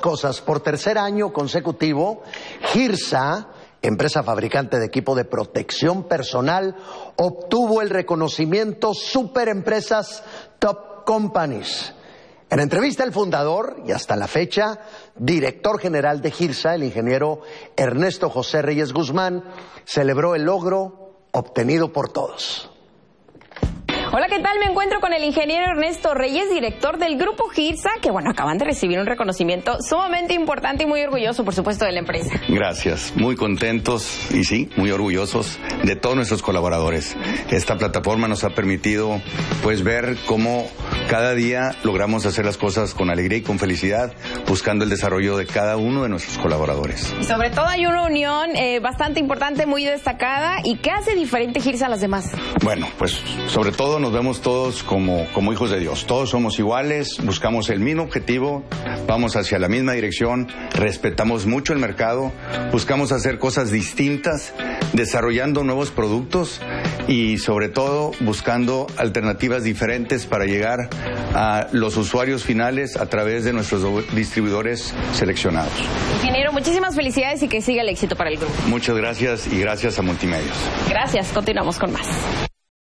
cosas, por tercer año consecutivo, GIRSA, empresa fabricante de equipo de protección personal, obtuvo el reconocimiento Superempresas Top Companies. En entrevista el fundador y hasta la fecha, director general de GIRSA, el ingeniero Ernesto José Reyes Guzmán, celebró el logro obtenido por todos. Hola, ¿qué tal? Me encuentro con el ingeniero Ernesto Reyes, director del grupo GIRSA, que bueno, acaban de recibir un reconocimiento sumamente importante y muy orgulloso, por supuesto, de la empresa. Gracias, muy contentos y sí, muy orgullosos de todos nuestros colaboradores. Esta plataforma nos ha permitido pues ver cómo cada día logramos hacer las cosas con alegría y con felicidad, buscando el desarrollo de cada uno de nuestros colaboradores. Y sobre todo hay una unión eh, bastante importante, muy destacada. ¿Y qué hace diferente GIRSA a las demás? Bueno, pues sobre todo nos vemos todos como, como hijos de Dios. Todos somos iguales, buscamos el mismo objetivo, vamos hacia la misma dirección, respetamos mucho el mercado, buscamos hacer cosas distintas, desarrollando nuevos productos y sobre todo buscando alternativas diferentes para llegar a los usuarios finales a través de nuestros distribuidores seleccionados. Ingeniero, muchísimas felicidades y que siga el éxito para el grupo. Muchas gracias y gracias a Multimedios. Gracias, continuamos con más.